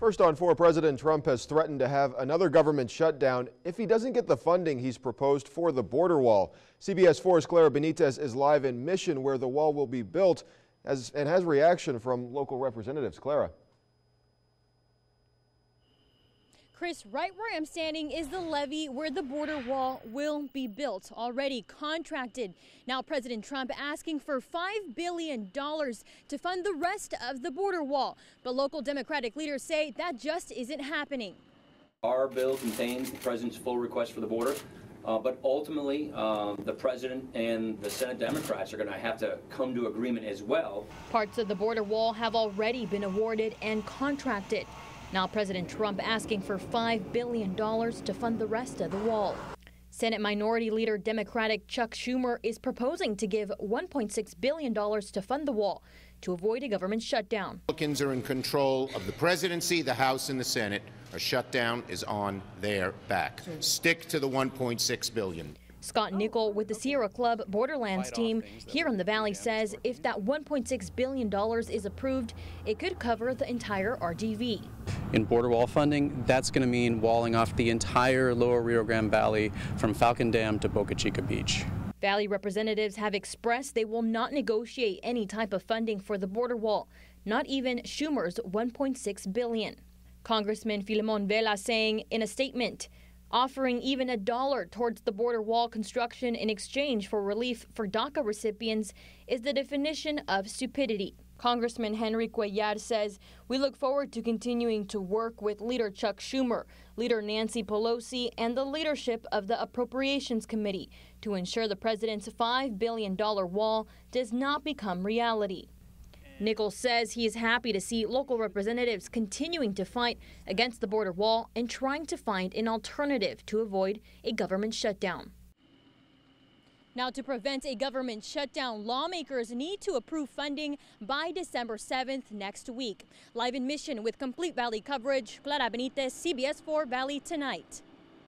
First on four, President Trump has threatened to have another government shutdown if he doesn't get the funding he's proposed for the border wall. CBS 4's Clara Benitez is live in Mission where the wall will be built as, and has reaction from local representatives. Clara. Chris, right where I'm standing is the levee where the border wall will be built, already contracted. Now, President Trump asking for $5 billion to fund the rest of the border wall. But local Democratic leaders say that just isn't happening. Our bill contains the president's full request for the border. Uh, but ultimately, um, the president and the Senate Democrats are going to have to come to agreement as well. Parts of the border wall have already been awarded and contracted. Now President Trump asking for $5 billion to fund the rest of the wall. Senate Minority Leader Democratic Chuck Schumer is proposing to give $1.6 billion to fund the wall to avoid a government shutdown. Republicans are in control of the presidency, the House, and the Senate. A shutdown is on their back. Stick to the 1.6 billion. Scott Nicol with the Sierra Club Borderlands team here in the Valley says if that $1.6 billion is approved, it could cover the entire RGV. In border wall funding, that's going to mean walling off the entire lower Rio Grande Valley from Falcon Dam to Boca Chica Beach. Valley representatives have expressed they will not negotiate any type of funding for the border wall, not even Schumer's 1.6 billion. Congressman Filemon Vela saying in a statement, offering even a dollar towards the border wall construction in exchange for relief for DACA recipients is the definition of stupidity. Congressman Henry Cuellar says, We look forward to continuing to work with Leader Chuck Schumer, Leader Nancy Pelosi, and the leadership of the Appropriations Committee to ensure the president's $5 billion wall does not become reality. Nichols says he is happy to see local representatives continuing to fight against the border wall and trying to find an alternative to avoid a government shutdown. Now, to prevent a government shutdown, lawmakers need to approve funding by December 7th next week. Live in Mission with complete Valley coverage, Clara Benitez, CBS 4 Valley Tonight.